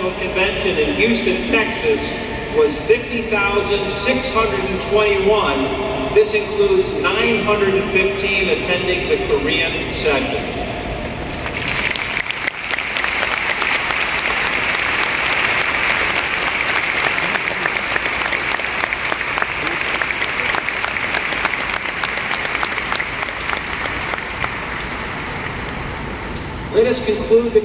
National Convention in Houston, Texas was 50,621. This includes 915 attending the Korean segment. Let us conclude the